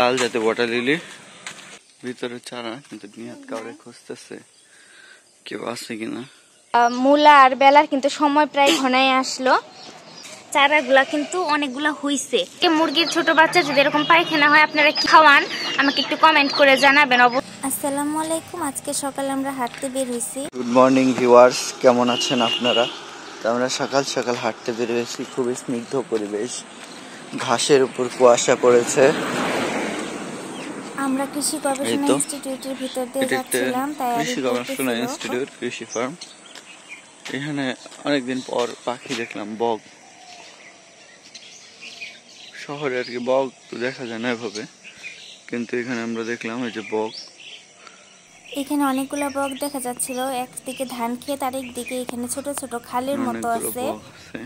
লাল জাতে water lily ভিতরে চারা কিন্তু নিহাত কাউরে খুঁজতেছে। কেউ আছে কিনা? আহ, মূলা আর বেলার কিন্তু সময় প্রায় ঘনায় আসলো। চারাগুলা কিন্তু অনেকগুলা হইছে। মুরগির ছোট বাচ্চা যদি এরকম পায়খানা হয় আপনারা কি খাওয়ান? আমাকে একটু কমেন্ট করে জানাবেন অবশ্যই। আসসালামু আলাইকুম। আজকে সকালে আমরা হাঁটতে বের হইছি গুড মর্নিং ভিউয়ার্স কেমন আছেন আপনারা? তো আমরা সকাল সকাল হাঁটতে বেরিয়েছি খুবই স্নিগ্ধ পরিবেশ। ঘাসের উপর কুয়াশা পড়েছে। আমরা কৃষি গবেষণা ইনস্টিটিউটের ভিতর দিয়ে যাচ্ছিলাম তাই কৃষি গবেষণা ইনস্টিটিউট কৃষি ফার্ম। এখানে অনেকদিন পর পাখি দেখলাম বক। শহরে আর কি বক তো দেখা যায় না এভাবে কিন্তু এখানে আমরা দেখলাম এই যে বগ এখানে অনেকগুলো বক দেখা যাচ্ছিল। একদিকে ধান ক্ষেত আর একদিকে এখানে ছোট ছোট খালের মতো আছে।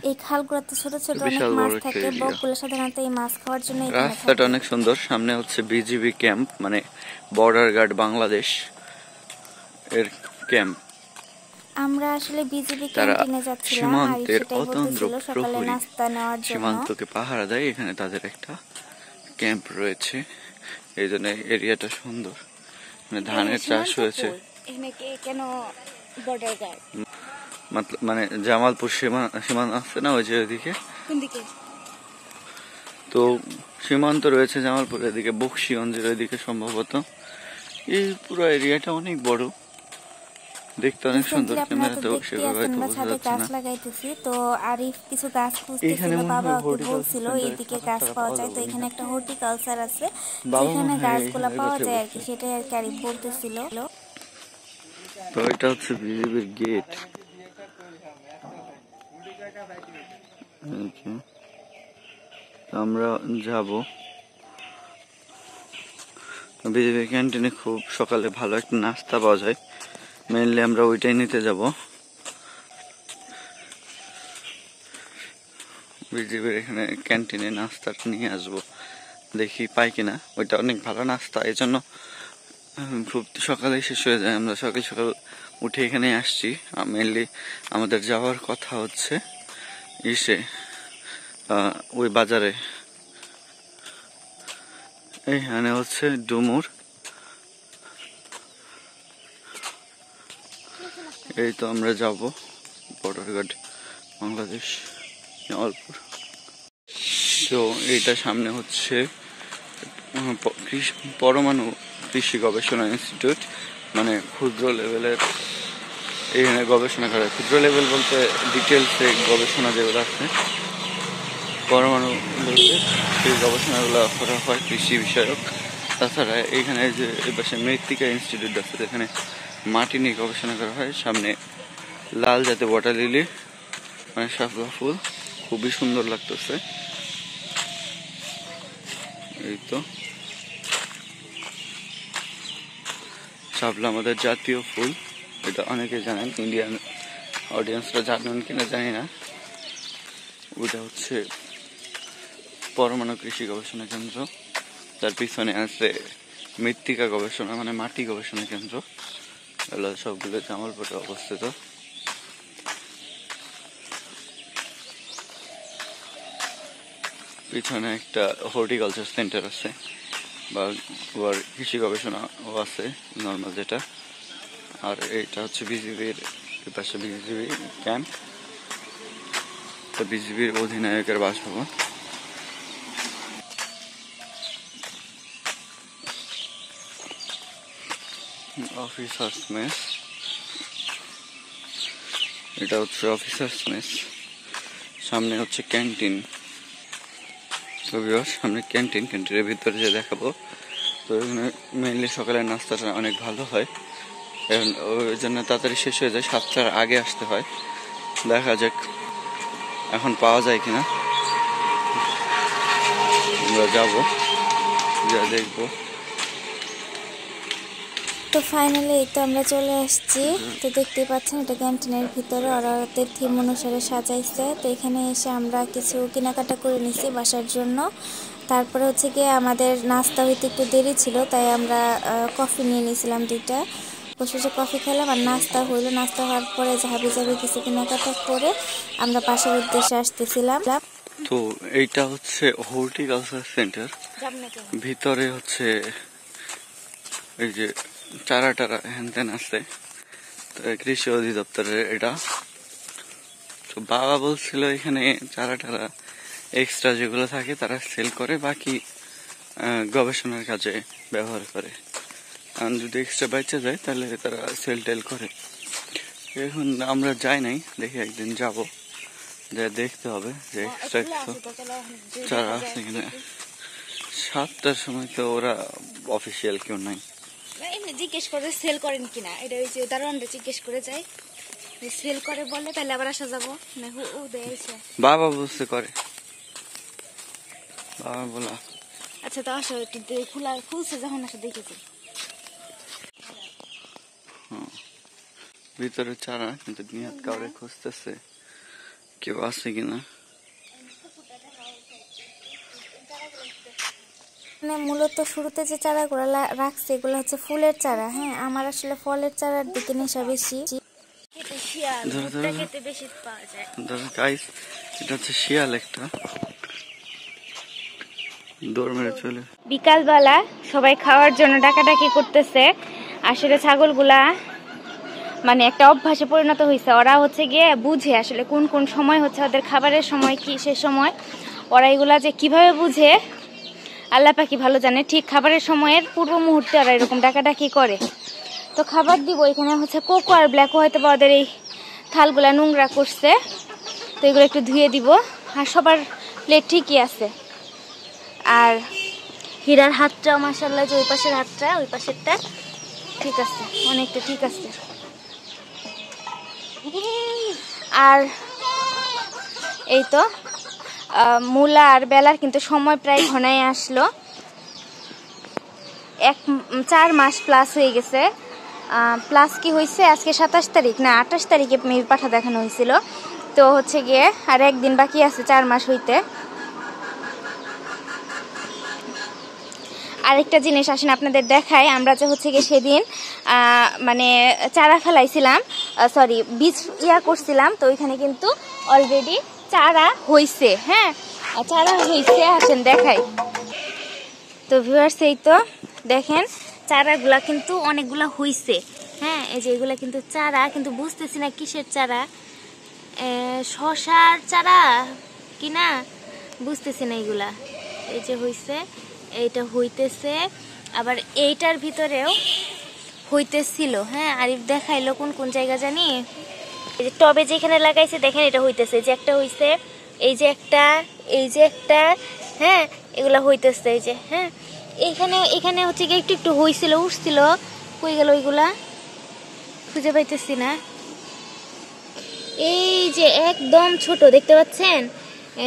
এই খালগুলোতে ছোট ছোট অনেক মাছ থাকে। বকগুলো সাধারণত এই মাছ খাওয়ার জন্য রাস্তাটা অনেক সুন্দর। সামনে হচ্ছে বিজিবি ক্যাম্প মানে বর্ডার গার্ড বাংলাদেশ এর ক্যাম্প। আমরা আসলে বিজিবি ক্যান্টিনে যাচ্ছিলাম আর সীমান্তের সেটাই অতন্দ্র বলতেছিল সকালে নাস্তা নেওয়ার জন্য। সীমান্তকে পাহারা দেয়। এখানে তাদের একটা ক্যাম্প রয়েছে। এই জন্য এরিয়াটা সুন্দর। মানে ধানের চাষ হয়েছে। এখানে কেন বর্ডার গার্ড মানে জামালপুর সীমানা সীমান্ত আছে না ওই যে ওইদিকে? দিকে? তো সীমান্ত রয়েছে জামালপুরের এদিকে বক্সিগঞ্জের ওইদিকে সম্ভবত। এই পুরো এরিয়াটা অনেক বড়। দেখতে অনেক সুন্দর সেভাবে হয়তো আমরা বোঝা যাচ্ছে না। লাগাইতেছি। তো আরিফ কিছু গাছ খুঁজতেছিল বাবা ওকে বলছিল এইদিকে গাছ পাওয়া পাওয়া যায়। তো এখানে একটা হর্টিকালচার আছে যেখানে গাছগুলা এখানে পাওয়া যায় আর কি সেটাই আর কি আরিফ বলতেছিল। তো এটা হচ্ছে বিজেপির গেট আমরা যাব। বিজেপি ক্যান্টিনে খুব সকালে ভালো একটা নাস্তা পাওয়া যায়। মেনলি আমরা ওইটাই নিতে যাব। বিজেপির এখানে ক্যান্টিনে নাস্তাটা নিয়ে আসব। দেখি পাই কিনা। ওইটা অনেক ভালো নাস্তা। এই জন্য খুব সকালে শেষ হয়ে যায়। আমরা সকাল সকাল উঠে এখানে আসছি। মেনলি আমাদের যাওয়ার কথা হচ্ছে ইসে ওই বাজারে। এইখানে হচ্ছে ডুমুর। এই তো আমরা যাব বর্ডার গার্ড বাংলাদেশ জামালপুর তো এইটা সামনে হচ্ছে পরমাণু কৃষি গবেষণা ইনস্টিটিউট মানে ক্ষুদ্র লেভেলের এখানে গবেষণা করে। ক্ষুদ্র লেভেল বলতে ডিটেলসে গবেষণা যেগুলো আছে, পরমাণু সেই গবেষণাগুলো করা হয় কৃষি বিষয়ক। তাছাড়া এখানে যে এই পাশে মৃত্তিকা ইনস্টিটিউট আছে, যেখানে মাটি নিয়ে গবেষণা করা হয়। সামনে লাল জাতে ওয়াটার লিলি মানে শাপলা ফুল। খুবই সুন্দর লাগতেছে। এই তো। শাপলা আমাদের জাতীয় ফুল। এটা অনেকে জানেন ইন্ডিয়ান অডিয়েন্সরা জানেন কিনা জানি না। ওটা হচ্ছে পরমাণু কৃষি গবেষণা কেন্দ্র। তার পিছনে আছে মৃত্তিকা গবেষণা মানে মাটি গবেষণা কেন্দ্র। এগুলো সবগুলো জামালপুরে অবস্থিত। পিছনে একটা হর্টিকালচার সেন্টার আছে বা ওর কৃষি গবেষণাও আছে, নর্মাল যেটা। আর এটা হচ্ছে বিজিবির পাশে বিজিবি ক্যাম্প। তো বিজিবির অধিনায়কের বাসভবন। Officers mess. এটা হচ্ছে অফিসার্স মেস। সামনে হচ্ছে ক্যান্টিন। তো সামনে ক্যান্টিন, ক্যান্টিনের ভিতরে যে দেখাবো। তো এখানে মেইনলি সকালের নাস্তাটা অনেক ভালো হয়। এখন ওই জন্য তাড়াতাড়ি শেষ হয়ে যায়, সাতটার আগে আসতে হয়। দেখা যাক এখন পাওয়া যায় কিনা। আমরা যাব, যা দেখব। তো ফাইনালি এই তো আমরা চলে আসছি। তো দেখতেই পাচ্ছেন এটা ক্যান্টিনের ভিতরে। ওরা ওদের থিম অনুসারে সাজাইছে। তো এখানে এসে আমরা কিছু কেনাকাটা করে নিছি বাসার জন্য। তারপরে হচ্ছে গিয়ে আমাদের নাস্তা হইতে একটু দেরি ছিল তাই আমরা কফি নিয়ে নিয়েছিলাম দুইটা। বসে বসে কফি খেলাম আর নাস্তা হইল। নাস্তা হওয়ার পরে ঝাবি ঝাবি কিছু কেনাকাটা করে আমরা বাসার উদ্দেশ্যে আসতেছিলাম। তো এইটা হচ্ছে হর্টিকালচার সেন্টার ভিতরে হচ্ছে এই যে চারা টারা হ্যান ত্যান আছে তো কৃষি অধিদপ্তরের এটা। তো বাবা বলছিল এখানে চারা টারা এক্সট্রা যেগুলো থাকে তারা সেল করে বাকি গবেষণার কাজে ব্যবহার করে। আর যদি এক্সট্রা বেঁচে যায় তাহলে তারা সেল টেল করে। এখন আমরা যাই নাই দেখি একদিন যাব। যা দেখতে হবে যে এক্সট্রা কিছু চারা আছে কিনা। সাতটার সময় তো ওরা অফিসিয়াল কেউ নাই। জিজ্ঞেস করে সেল করেন কিনা। এটা ওই যে দারোয়ানরা জিজ্ঞেস করে যায়। সেল করে বলে তাহলে আবার আসা যাব। না হু ও দেয়ছে বাবা বুঝতে করে। বাবা বলা। আচ্ছা তো আসো একটু খোলা খুলছে যখন আসো দেখেছি ভিতরে চারা কিন্তু নিহাত কাউরে খুঁজতেছে। কেউ আছে কিনা? মানে মূলত শুরুতে যে চারাগুলো রাখছে এগুলো হচ্ছে ফুলের চারা। হ্যাঁ আমার আসলে ফলের চারার দিকে নেশা বেশি। শিয়াল ধরো, ভুট্টা ধরো। খেতে বেশি পাওয়া যায়। ধরো গাইস এটা হচ্ছে শিয়াল একটা। দৌড় মেরে চলে। বিকালবেলা সবাই খাওয়ার জন্য ডাকাডাকি করতেছে। আসলে ছাগলগুলা মানে একটা অভ্যাসে পরিণত হয়েছে ওরা হচ্ছে গিয়ে বুঝে আসলে কোন কোন সময় হচ্ছে ওদের খাবারের সময় কি সে সময়। ওরা এগুলা যে কীভাবে বুঝে আল্লাহ পাখি ভালো জানে? ঠিক খাবারের সময়ের পূর্ব মুহূর্তে ওরা এরকম ডাকাডাকি করে। তো খাবার দিব, এখানে হচ্ছে কোকো আর ব্ল্যাকও হয়তো বা ওদের এই থালগুলা নোংরা করছে। তো এগুলো একটু ধুয়ে দিব। আর সবার প্লেট ঠিকই আছে। আর হীরার হাতটা মাসাল্লাহ যে ওই পাশের হাতটা, ওই পাশেরটা ঠিক আছে, অনেকটা ঠিক আছে। আর এই তো মূলা আর বেলার কিন্তু সময় প্রায় ঘনাই আসলো। এক চার মাস প্লাস হয়ে গেছে। প্লাস কি হয়েছে আজকে সাতাশ তারিখ। না, আঠাশ তারিখে মেবি পাঠা দেখানো হয়েছিল তো হচ্ছে গিয়ে আর একদিন বাকি আছে চার মাস হইতে। আরেকটা জিনিস আসেন আপনাদের দেখাই আমরা যে হচ্ছে গিয়ে সেদিন মানে চারা ফেলাইছিলাম সরি বীজ ইয়া করছিলাম। তো ওইখানে কিন্তু অলরেডি চারা হইছে হ্যাঁ? চারা হইছে, আসেন দেখাই। তো ভিউয়ার্স এই তো, দেখেন, চারাগুলা কিন্তু অনেকগুলা হইছে হ্যাঁ? এই যে এগুলা কিন্তু চারা, কিন্তু বুঝতেছি না কিসের চারা? শশার চারা কি না? বুঝতেছি না এগুলা। এই যে হইছে, এইটা হইতেছে, আবার এইটার ভিতরেও হইতেছিল হ্যাঁ? আরিফ দেখাইলো কোন কোন জায়গা জানি? এই যে টবে যেখানে লাগাইছে, দেখেন এটা হইতেছে। যে একটা হইছে, এই যে একটা, এই যে একটা হ্যাঁ এগুলা হইতেছে, এই যে হ্যাঁ। এখানে এখানে হচ্ছে কি একটু একটু হইছিল, উঠছিল, কই গেল ওইগুলা? খুঁজে পাইতেছি না। এই যে একদম ছোট, দেখতে পাচ্ছেন?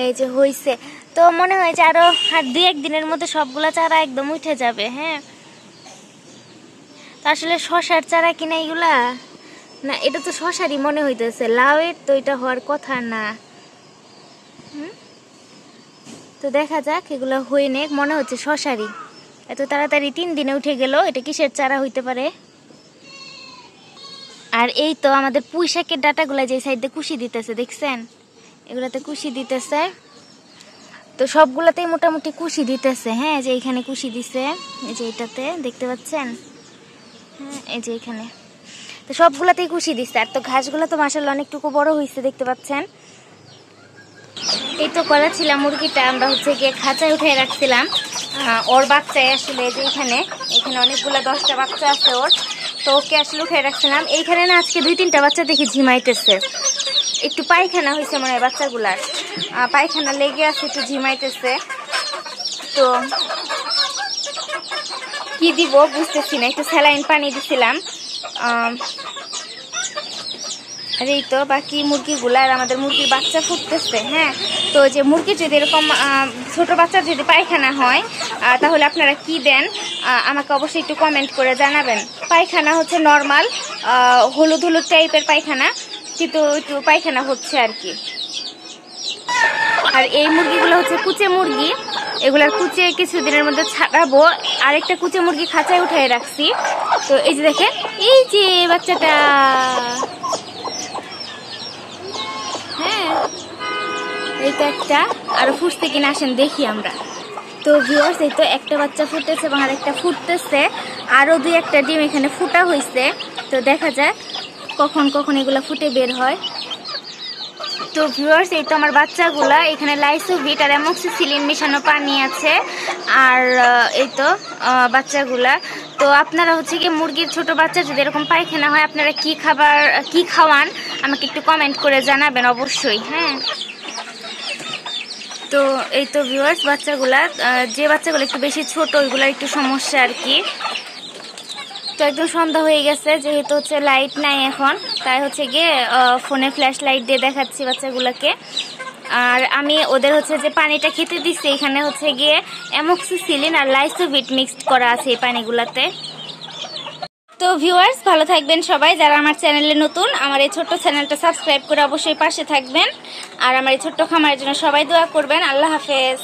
এই যে হইছে। তো মনে হয় যে আরও আর দুই একদিনের মধ্যে সবগুলা চারা একদম উঠে যাবে হ্যাঁ। আসলে শশার চারা কিনা এগুলা? না, এটা তো শশারই মনে হইতেছে। লাউয়ের তো এটা হওয়ার কথা না? তো দেখা যাক, এগুলো হয়ে নে মনে হচ্ছে শশারই এত তাড়াতাড়ি তিন দিনে উঠে গেল, এটা কিসের চারা হইতে পারে? আর এই তো আমাদের পুঁই শাকের ডাটাগুলো যে সাইডে কুশি দিতেছে, দেখছেন? এগুলাতে কুশি দিতেছে। তো সবগুলাতেই মোটামুটি কুশি দিতেছে হ্যাঁ যে এখানে কুশি দিছে, এই যে এটাতে, দেখতে পাচ্ছেন? হ্যাঁ এই যে এখানে। তো সবগুলাতেই কুশি দিচ্ছে। আর তো ঘাসগুলো তো মাসাল্লাহ অনেকটুকু বড় হয়েছে দেখতে পাচ্ছেন? এই তো করা ছিলাম মুরগিটা, আমরা হচ্ছে গিয়ে খাঁচায় উঠে রাখছিলাম। ওর বাচ্চায় আসলে যে এখানে এখানে অনেকগুলো দশটা বাচ্চা আছে ওর। তো ওকে আসলে উঠে রাখছিলাম। এইখানে না আজকে দুই তিনটা বাচ্চা দেখি ঝিমাইতেছে। একটু পায়খানা হয়েছে মনে হয় বাচ্চাগুলার। পায়খানা লেগে আছে, একটু ঝিমাইতেছে। তো কি দিব বুঝতেছি না, একটু স্যালাইন পানি দিছিলাম। আর এই তো বাকি মুরগিগুলো আর আমাদের মুরগির বাচ্চা ফুটতেছে হ্যাঁ? তো যে মুরগির যদি এরকম ছোট বাচ্চার যদি পায়খানা হয় তাহলে আপনারা কি দেন? আমাকে অবশ্যই একটু কমেন্ট করে জানাবেন। পায়খানা হচ্ছে নর্মাল হলুদ হলুদ টাইপের পায়খানা, কিন্তু একটু পায়খানা হচ্ছে আর কি। আর এই মুরগিগুলো হচ্ছে কুচে মুরগি, এগুলার কুচে কিছুদিনের মধ্যে ছাড়াবো। আরেকটা কুচে মুরগি খাঁচায় উঠাই রাখছি। তো এই যে দেখেন, এই যে বাচ্চাটা। হ্যাঁ এইটা একটা। আর ফুসতে কিনা আসেন দেখি আমরা। তো ভিউয়ার্স এই তো একটা বাচ্চা ফুটেছে এবং আরেকটা ফুটতেছে। আরও দুই একটা ডিম এখানে ফুটা হয়েছে তো দেখা যাক কখন কখন এগুলো ফুটে বের হয়। তো ভিউয়ার্স এই তো আমার বাচ্চাগুলা, এখানে লাইসোভিট আর অ্যামক্সিসিলিন মেশানো পানি আছে। আর এই তো বাচ্চাগুলা। তো আপনারা হচ্ছে কি মুরগির ছোট বাচ্চা যদি এরকম পায়খানা হয়, আপনারা কি খাবার, কি খাওয়ান, আমাকে একটু কমেন্ট করে জানাবেন অবশ্যই হ্যাঁ। তো, এই তো ভিউয়ার্স বাচ্চাগুলা যে বাচ্চাগুলো একটু বেশি ছোট, ওইগুলোর একটু সমস্যা আর কি। একদম সন্ধ্যা হয়ে গেছে, যেহেতু হচ্ছে লাইট নাই এখন, তাই হচ্ছে গিয়ে ফোনে ফ্ল্যাশ লাইট দিয়ে দেখাচ্ছি বাচ্চাগুলোকে। আর আমি ওদের হচ্ছে যে পানিটা খেতে দিচ্ছি এখানে হচ্ছে গিয়ে অ্যামক্সিসিলিন আর লাইসোভিট মিক্সড করা আছে এই পানিগুলোতে। তো ভিউয়ার্স ভালো থাকবেন সবাই। যারা আমার চ্যানেলে নতুন, আমার এই ছোট্ট চ্যানেলটা সাবস্ক্রাইব করে অবশ্যই পাশে থাকবেন। আর আমার এই ছোট্ট খামারের জন্য সবাই দোয়া করবেন। আল্লাহ হাফেজ।